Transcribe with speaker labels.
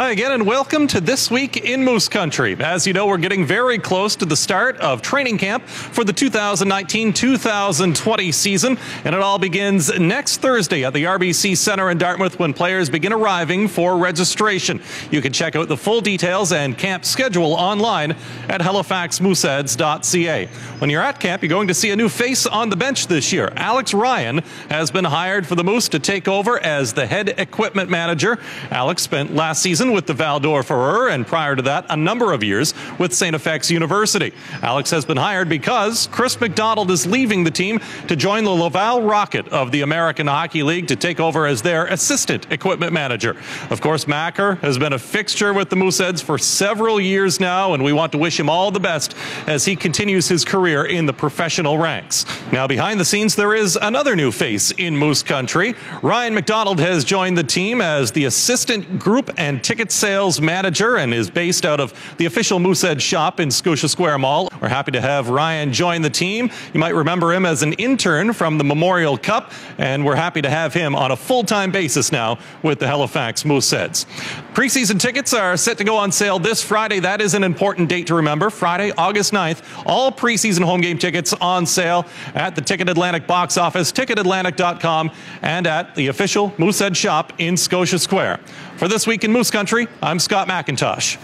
Speaker 1: Hi again, and welcome to This Week in Moose Country. As you know, we're getting very close to the start of training camp for the 2019 2020 season, and it all begins next Thursday at the RBC Center in Dartmouth when players begin arriving for registration. You can check out the full details and camp schedule online at halifaxmooseheads.ca. When you're at camp, you're going to see a new face on the bench this year. Alex Ryan has been hired for the Moose to take over as the head equipment manager. Alex spent last season with the Val d'Or and prior to that, a number of years with St. FX University. Alex has been hired because Chris McDonald is leaving the team to join the Laval Rocket of the American Hockey League to take over as their assistant equipment manager. Of course, Macker has been a fixture with the Mooseheads for several years now, and we want to wish him all the best as he continues his career in the professional ranks. Now, behind the scenes, there is another new face in Moose Country. Ryan McDonald has joined the team as the assistant group and ticket sales manager and is based out of the official Moosehead shop in Scotia Square Mall. We're happy to have Ryan join the team. You might remember him as an intern from the Memorial Cup, and we're happy to have him on a full-time basis now with the Halifax Mooseheads. Preseason tickets are set to go on sale this Friday. That is an important date to remember. Friday, August 9th. All preseason home game tickets on sale at the Ticket Atlantic box office, ticketatlantic.com, and at the official Moosehead shop in Scotia Square. For this week in Moose Country, I'm Scott McIntosh.